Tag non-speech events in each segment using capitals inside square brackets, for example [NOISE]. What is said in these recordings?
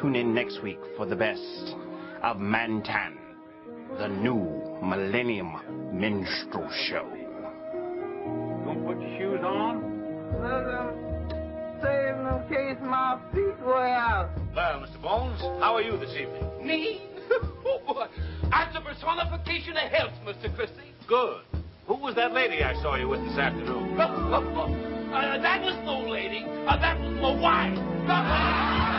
tune in next week for the best of Mantan, the new Millennium Minstrel Show. Gonna put your shoes on? Saving in case my feet wear out. Well, Mr. Bones, how are you this evening? Me? oh, boy. I'm the personification of health, Mr. Christie. Good. Who was that lady I saw you with this afternoon? [LAUGHS] uh, that was no lady. Uh, that was my wife. [LAUGHS]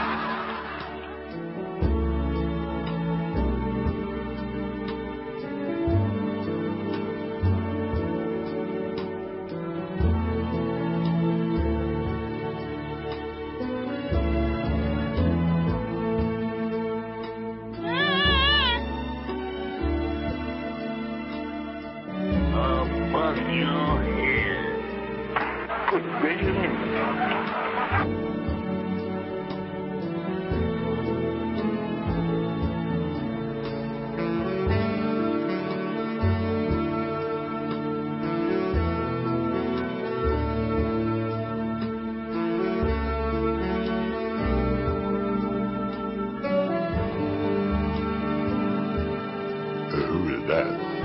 that?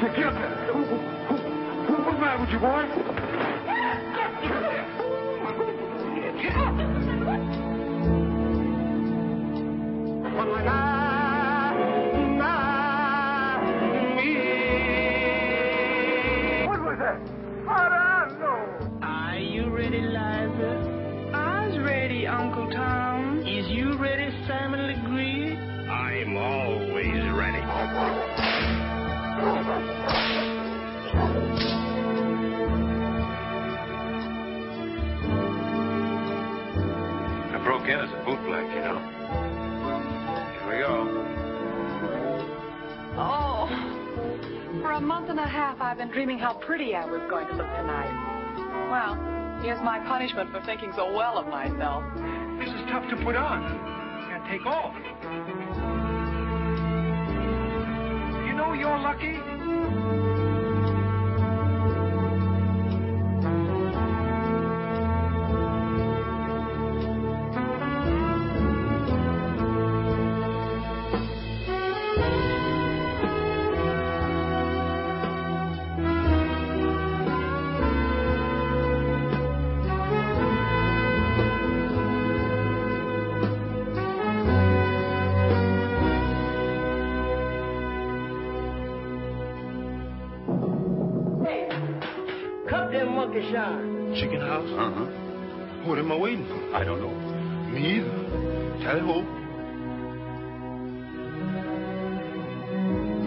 There. Who, who, who, who, the matter with you, boy? Broke as a bootblack, you know. Here we go. Oh, for a month and a half, I've been dreaming how pretty I was going to look tonight. Well, here's my punishment for thinking so well of myself. This is tough to put on. Can't take off. You know you're lucky? Cut them monkey shine. Chicken house? Uh-huh. What am I waiting for? I don't know. Me either. Tally ho.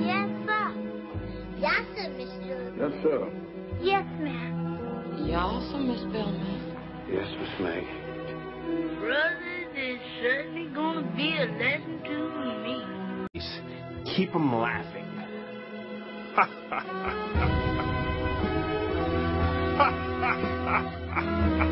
Yes, sir. Yes, sir, Mr. Yes, sir. Yes, ma'am. Yawesome, Miss Bellman. Yes, Miss Maggie. Brother, there's certainly going to be a lesson to me. Keep 'em laughing. [LAUGHS] Ha ha ha ha. 哈哈哈哈哈